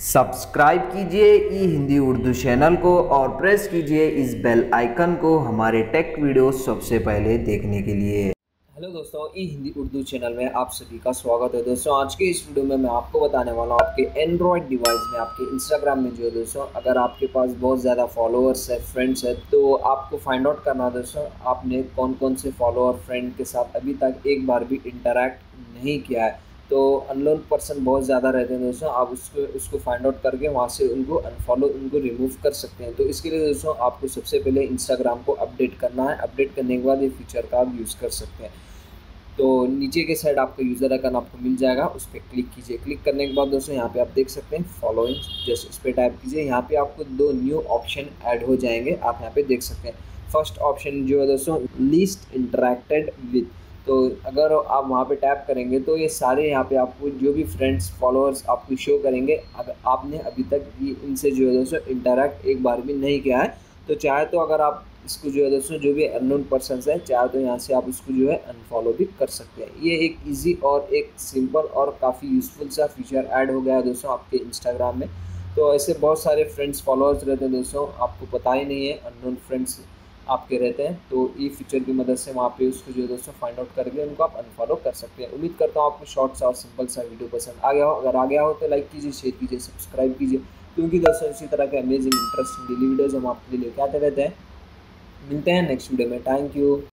Subscribe कीजिए ई Hindi Urdu channel को और प्रेस कीजिए इस बेल आइकन को हमारे टेक वीडियो सबसे पहले देखने के लिए। हेलो दोस्तों, ई हिंदी उर्दू चैनल में आप सभी का स्वागत है। दोस्तों, आज के इस वीडियो में मैं आपको बताने वाला हूँ आपके एंड्रॉयड डिवाइस में, आपके इंस्टाग्राम में जो है दोस्तों, अगर आपके पास बहुत ज़्यादा फॉलोअर्स है फ्रेंड्स है तो आपको फाइंड आउट करना दोस्तों, आपने कौन कौन से फॉलोअर फ्रेंड के साथ अभी तक एक बार भी इंटरेक्ट नहीं किया है। तो अनलोन पर्सन बहुत ज़्यादा रहते हैं दोस्तों, आप उसको उसको फाइंड आउट करके वहाँ से उनको अनफॉलो उनको रिमूव कर सकते हैं। तो इसके लिए दोस्तों, आपको सबसे पहले इंस्टाग्राम को अपडेट करना है। अपडेट करने के बाद ये फीचर का आप यूज़ कर सकते हैं। तो नीचे के साइड आपका यूज़र आइकन आपको मिल जाएगा, उस पर क्लिक कीजिए। क्लिक करने के बाद दोस्तों, यहाँ पे आप देख सकते हैं फॉलोइंग जस्ट इस पर टाइप कीजिए। यहाँ पे आपको दो न्यू ऑप्शन ऐड हो जाएँगे, आप यहाँ पे देख सकते हैं। फ़र्स्ट ऑप्शन जो है दोस्तों लीस्ट इंटरेक्टेड विथ तो अगर आप वहाँ पे टैप करेंगे तो ये सारे यहाँ पे आपको जो भी फ्रेंड्स फॉलोअर्स आपको शो करेंगे। अगर आपने अभी तक ये इनसे जो है दोस्तों इंटरेक्ट एक बार भी नहीं किया है तो चाहे तो अगर आप इसको जो है दोस्तों जो भी अननोन पर्सन है, चाहे तो यहाँ से आप इसको जो है अनफॉलो भी कर सकते हैं। ये एक ईजी और एक सिंपल और काफ़ी यूज़फुल सा फीचर ऐड हो गया है दोस्तों आपके इंस्टाग्राम में। तो ऐसे बहुत सारे फ्रेंड्स फॉलोअर्स रहते हैं दोस्तों, आपको पता ही नहीं है अननोन फ्रेंड्स आपके रहते हैं तो ई फीचर की मदद से वहाँ पे उसको जो दोस्तों फाइंड आउट करके उनको आप अनफॉलो कर सकते हैं। उम्मीद करता हूँ आपको शॉर्ट सा और सिंपल सा वीडियो पसंद आ गया हो। अगर आ गया हो तो लाइक कीजिए शेयर कीजिए सब्सक्राइब कीजिए, क्योंकि दोस्तों इसी तरह के अमेजिंग इंटरेस्टिंग डेली वीडियोज़ हम आपके लिए लेके आते रहते हैं। मिलते हैं नेक्स्ट वीडियो में। Thank you